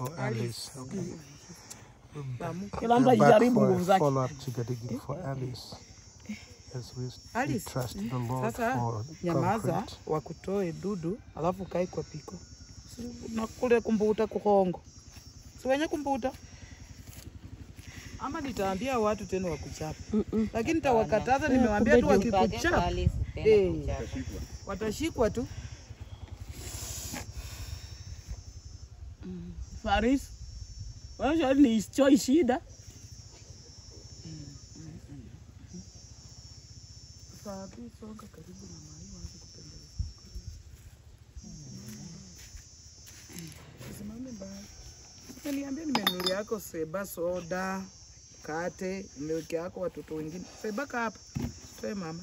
Oh, Kila mtu ajaribu nguvu zake. follow-up chickadee for Alice. As we, we Alice, trust the Lord Sasa nyamaza, wakutoe dudu, alafu kai kwa piko. Na kule kumbuta kuhongo, si wenye kumbuta? Ama nitaambia watu tena wakuchapa, lakini nitawakataza. Nimewambia tu wakikuchapa. eh, watashikwa tu. Faris, wewe ni choi shida. Sabi, songa karibu yako seba, soda, kate, nimewekea yako watoto wengine. Seba kapa hapa. Mama.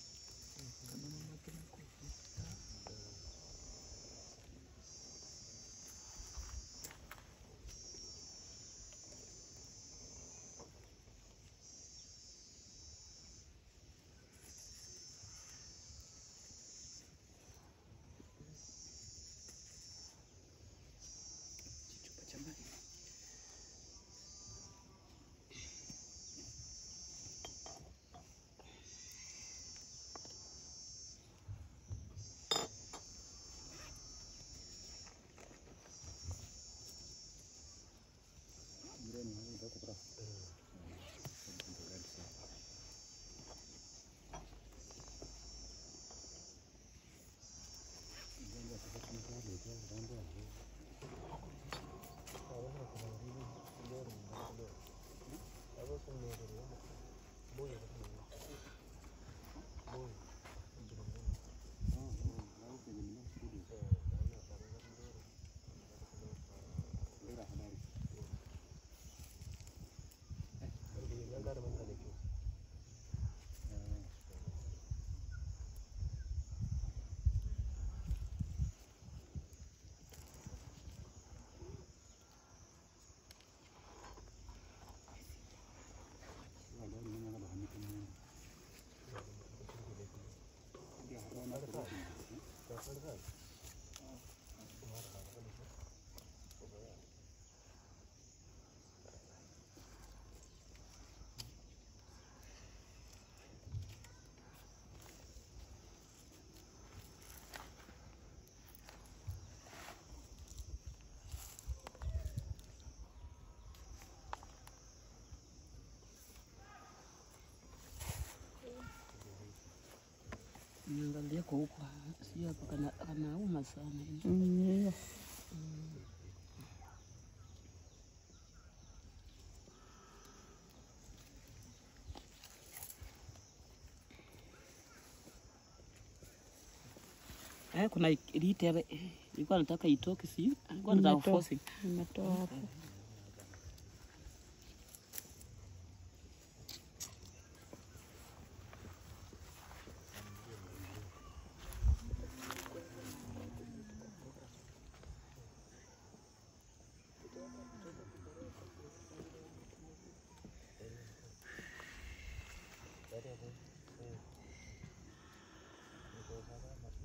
Gracias. เออ kwa huko. Sio hapa kana kanauma sana. Eh, kuna litere ilikuwa nataka itoke, si ilikuwa nataka forcing. Nimetoa hapo.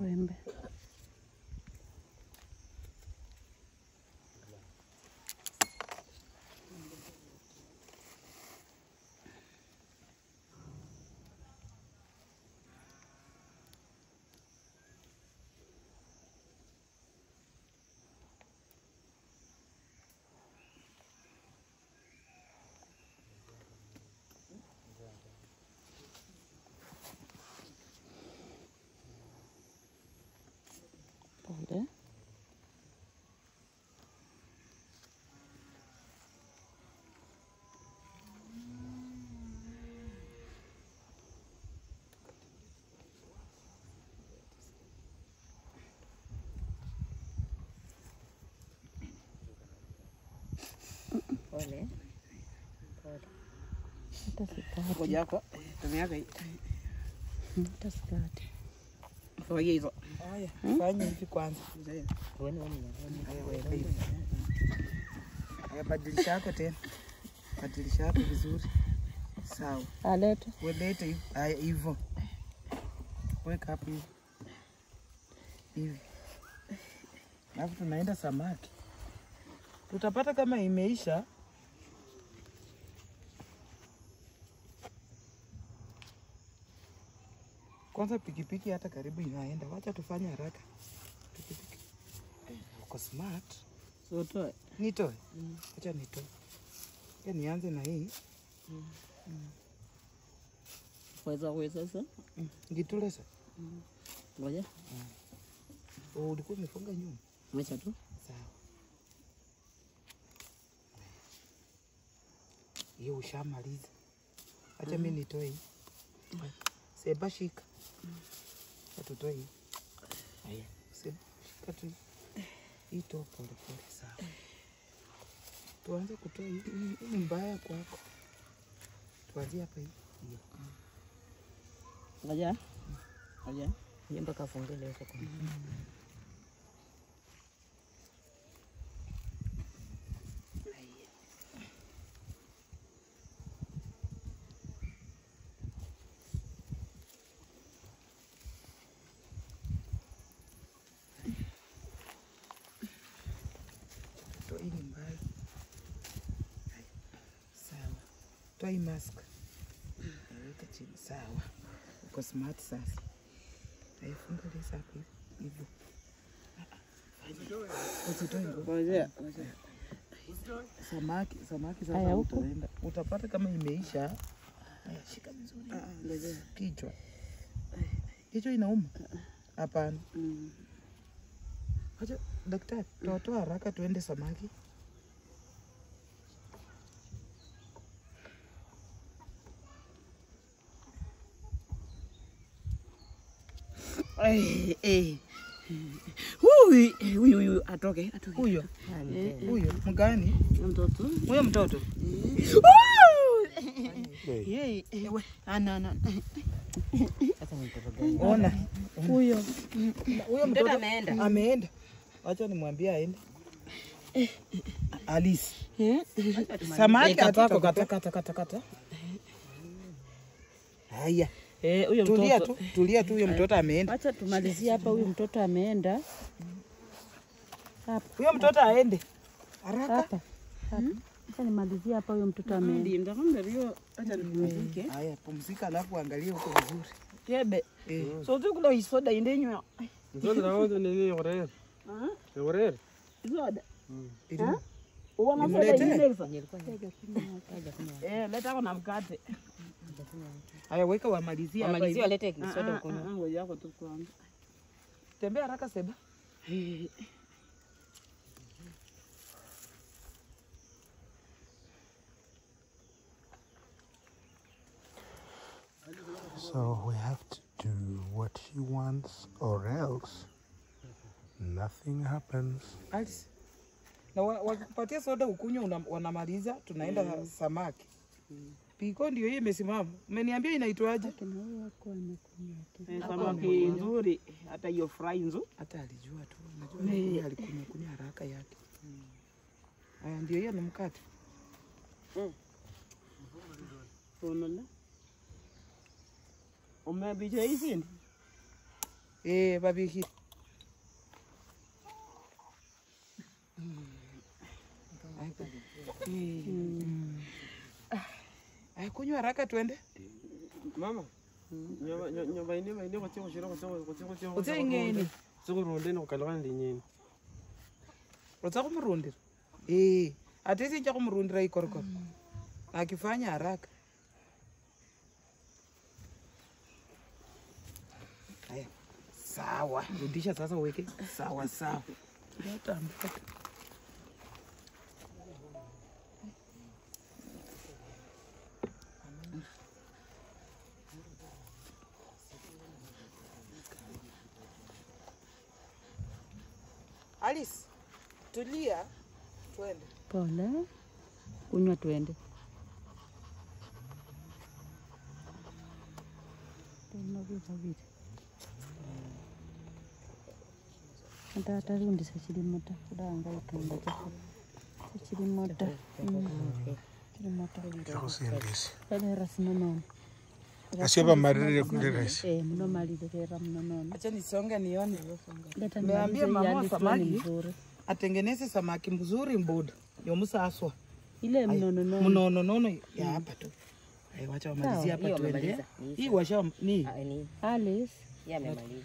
Wembe. Pole. Pole. Pole. Hata sikati. Ngoja yako. Tumeaga hii. Hata sikati. Fanya hizo. Haya, fanya hivi kwanza. Uone wewe ni Haya, badilisha yako tena. Badilisha yako vizuri. Sawa. Alete. Welete hivi. Haya, hivyo. Weka hapo hivi. Hivi. Alafu tunaenda samaki. Tutapata kama imeisha. Kwanza pikipiki hata karibu inaenda. Wacha tufanye haraka. Pikipiki. Uko smart. So toe. Nitoe. Acha nitoe. Ya nianze na hii. Weza weza sasa. Mm. Ngitulesa. Ngoja. Oh, ulikuwa umefunga nyuma. Acha tu. Sawa. Hiyo ushamaliza. Acha mimi nitoe hii. Seba shika. Acha tutoe hii. Haya. Seba shika tu. Hii toa pole pole sawa. Tuanze kutoa hii. Hii hii ni mbaya kwako. Tuanzie hapa hii. Hiyo. Ngoja. Ngoja. Yeye mpaka afunge leo kwa. Toa hii ni mbaya. Haya. Sawa. Toa hii mask. Weka chini. Sawa. Uko smart sasa. Haya, funga lesa hapo hivyo. Usitoe. Samaki, samaki sasa utaenda. Utapata kama imeisha. Haya, shika vizuri. Kichwa. Kichwa inauma? Hapana. Mm. Acha daktari, toatoa haraka tuende samaki. Eh, eh. Huyu huyu huyu atoke atoke. Huyo, Eh, huyo mgani? eh, mtoto. Huyo mtoto. Yeye ana ana. Sasa ni mtoto gani? Ona. Huyo. Huyo mtoto ameenda? Ameenda. Acha nimwambie aende. Alice. Eh. Samaki atako kata kata kata kata. Haya, Eh, huyo tulia tu, tulia tu, huyo mtoto ameenda. Acha tumalizie hapa, huyo mtoto ameenda hapa Huyo mtoto aende. Haraka. hapa hapa. Acha nimalizie hapa, huyo mtoto ameenda. Acha nipumzike. Haya, pumzika alafu angalia huko vizuri. Kebe. Eh. So tu kula isoda indenywa. Nzoni naozo nini orere? Ah, Orere? isoda. Ili- Uwa na ile. Eh, leta hapo na mkate. Haya, weka wamalizie hapa Wamalizie walete Ah, soda ah, ukunywa. ah, Ngoja yako tu kwanza. Tembea haraka Seba. So we have to do what she wants or else nothing happens. Alice. Na wa- wakupatia soda ukunywa wanamaliza tunaenda samaki. Piko ndio hii imesimama. Umeniambia inaitwaje? tu. Eh, Samaki nzuri hata hiyo fry nzuri. Hata alijua tu. Unajua yeye alikunywa kunywa haraka yake. Haya ndio hiyo na mkate. Unaona? Umebicha hizi babi hii. Mm. Kunywa haraka twende. Mama. Nyoba nyoba ine ba ine kutse kushira kutse kutse kutse Kutse ingeni. Kutse kurunde no kalwa ndinyeni. Utsa kumrundira. Eh, atisi cha kumrundira ikorokoro. Akifanya haraka. Haya. Sawa. Rudisha sasa uweke. Sawa sawa. Alice, tulia, twende. Pole, kunywa tuende. Tena vivaviri atatarundisa chirimota kudaangaikanga chako chirimota chirimota yakusindisa rera sinonono asio vamarire muno Eh, munomalire rera munonono Acha nisonge nione. leta Niambie mama wa samaki. mzuri Atengeneze samaki mzuri mbuda. Yomusaswa. ile mnononono mnononono ya hapa tu. Eh, wacha wamalizie hapa hiyo tuende. Hii washa ni. Ah, Alice yamemaliza.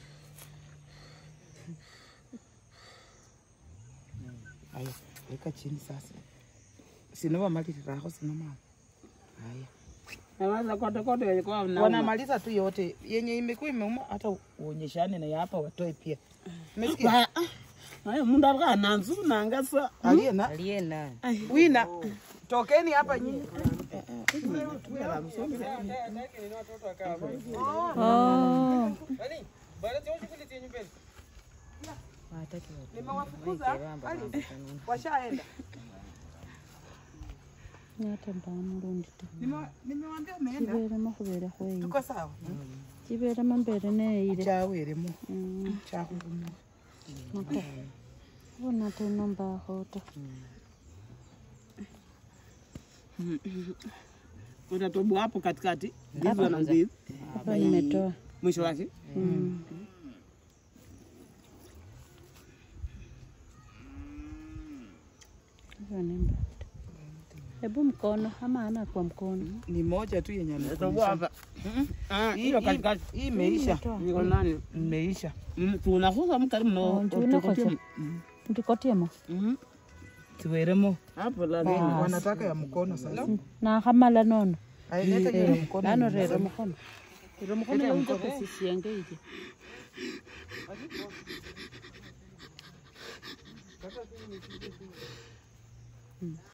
Aya, weka chini sasa. Sino mali rako sinoma. Haya. Kote kote Wanamaliza tu yote. Yenye imekuwa imeuma hata uonyeshane na hapa watoe pia. Umesikia? Haya, mundu alikuwa nanzu nangasa Aliena. Aliena. wina. Tokeni hapa nyinyi. Nimewafukuza. Ali, Washaenda. nyatemba mulundi khubere khweyi Tuko mbere neyile chawelemo Mm, Chakurumo. mata. Khubona tena mbakho ta. Utatoboa hapo katikati. Ndivyo na ndivyo hapa nimetoa mwisho wake Mm. Hivyo ni mbata. Hebu mkono ama ana kwa mkono Ni moja tu yenye toboa amefundisha. hapa Ah, hiyo hii- katikati Hii imeisha. niko nani Imeisha. Mm, tunafunga mkari mno Oh, mo. unakosa. ndikotiemo Mhm. Hapo la nini? Wanataka ya mkono sasa. nakhamala nono Aileta hiyo ya mkono. Nano rero mkono. rero iki